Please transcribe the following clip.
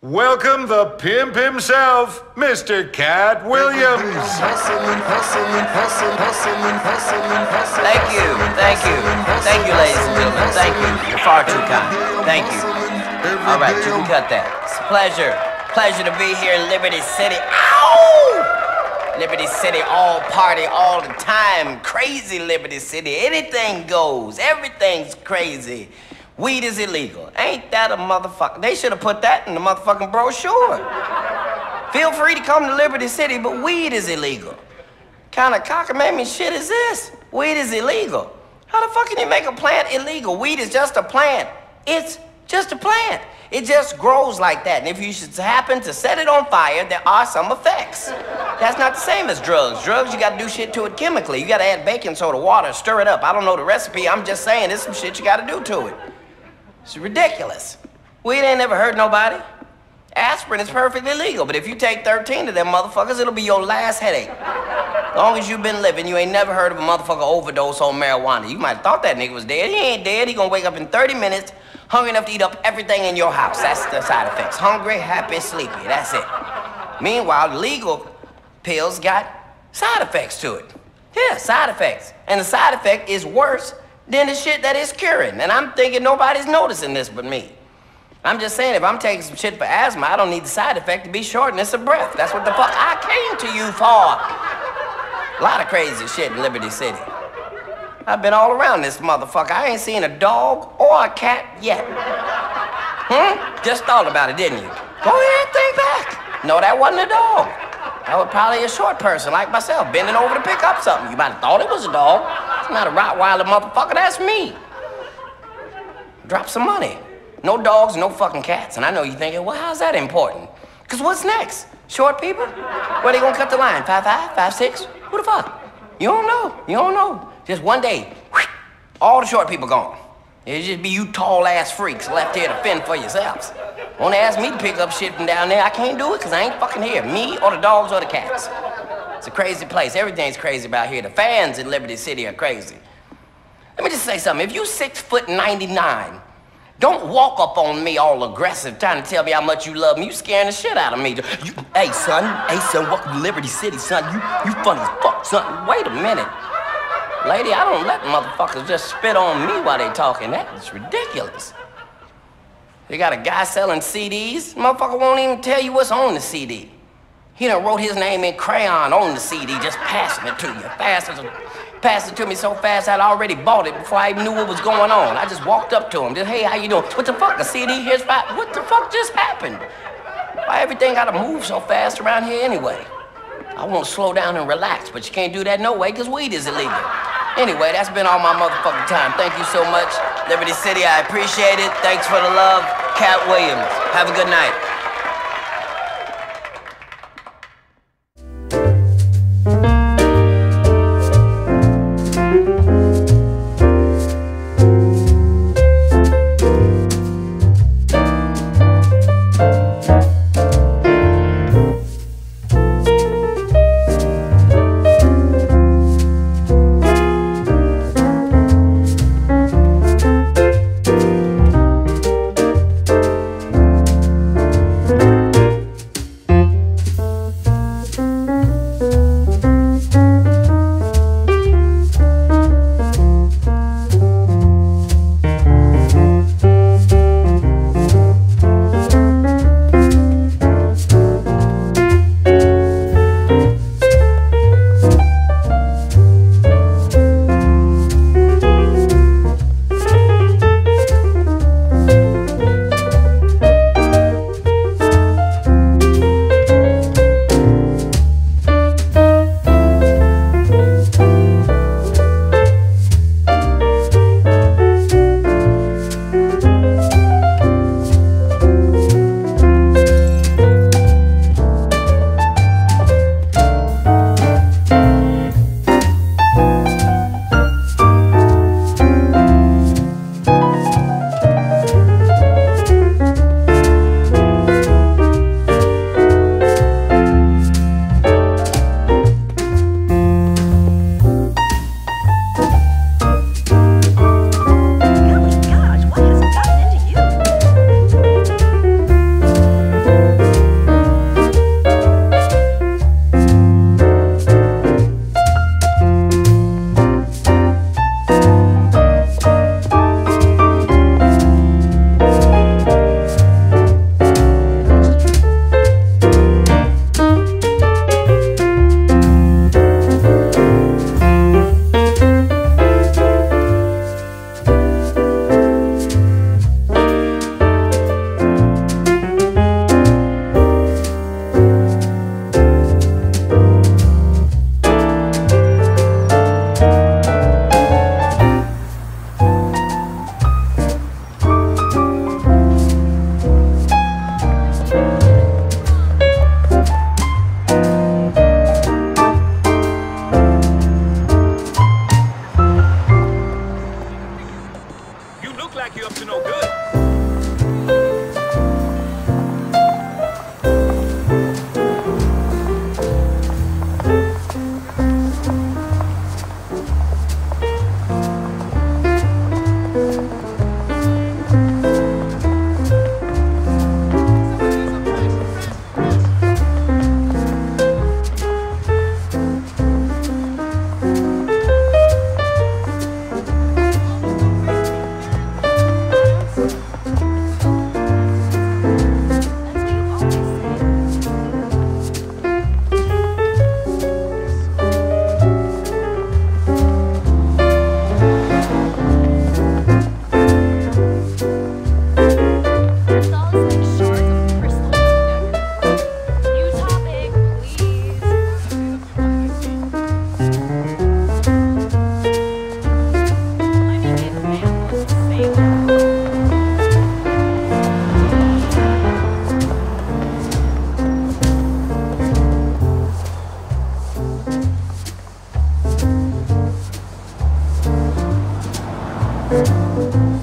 welcome the pimp himself, Mr. Katt Williams. Thank you, thank you, thank you, ladies and gentlemen. Thank you. You're far too kind. Thank you. All right, you can cut that. It's a pleasure, pleasure to be here in Liberty City. Ow! Liberty City, all party all the time. Crazy Liberty City. Anything goes. Everything's crazy. Weed is illegal. Ain't that a motherfucker? They should have put that in the motherfucking brochure. Feel free to come to Liberty City, but weed is illegal. Kind of cockamamie shit is this? Weed is illegal. How the fuck can you make a plant illegal? Weed is just a plant. It's just a plant. It just grows like that. And if you should happen to set it on fire, there are some effects. That's not the same as drugs. Drugs, you gotta do shit to it chemically. You gotta add baking soda, water, stir it up. I don't know the recipe. I'm just saying there's some shit you gotta do to it. It's ridiculous. Weed ain't never hurt nobody. Aspirin is perfectly legal, but if you take 13 of them motherfuckers, it'll be your last headache. Long as you've been living, you ain't never heard of a motherfucker overdose on marijuana. You might have thought that nigga was dead. He ain't dead. He gonna wake up in 30 minutes, hungry enough to eat up everything in your house. That's the side effects. Hungry, happy, sleepy. That's it. Meanwhile, legal pills got side effects to it. Yeah, side effects. And the side effect is worse than the shit that it's curing. And I'm thinking nobody's noticing this but me. I'm just saying, if I'm taking some shit for asthma, I don't need the side effect to be shortness of breath. That's what the fuck I came to you for. A lot of crazy shit in Liberty City. I've been all around this motherfucker. I ain't seen a dog or a cat yet. Hmm? Just thought about it, didn't you? Go ahead think back. No, that wasn't a dog. That was probably a short person like myself, bending over to pick up something. You might have thought it was a dog. It's not a Rottweiler motherfucker, that's me. Drop some money. No dogs, no fucking cats. And I know you're thinking, well, how's that important? Because what's next? Short people? Where they gonna cut the line? Five five, five six? Who the fuck? You don't know. You don't know. Just one day, all the short people gone. It'll just be you tall ass freaks left here to fend for yourselves. Wanna ask me to pick up shit from down there? I can't do it because I ain't fucking here. Me or the dogs or the cats. A crazy place. Everything's crazy about here. The fans in Liberty City are crazy. Let me just say something. If you six foot 99, don't walk up on me all aggressive trying to tell me how much you love me. You scaring the shit out of me. You, hey, son. Hey, son, welcome to Liberty City, son. You, you funny as fuck, son. Wait a minute. Lady, I don't let motherfuckers just spit on me while they talking. That's ridiculous. They got a guy selling CDs. Motherfucker won't even tell you what's on the CD. He done wrote his name in crayon on the CD, just passing it to you. Fast as passed it to me so fast I'd already bought it before I even knew what was going on. I just walked up to him, just, hey, how you doing? What the fuck, a CD? Here's five. What the fuck just happened? Why everything gotta move so fast around here anyway? I want to slow down and relax, but you can't do that no way, because weed is illegal. Anyway, that's been all my motherfucking time. Thank you so much. Liberty City, I appreciate it. Thanks for the love. Katt Williams. Have a good night. Música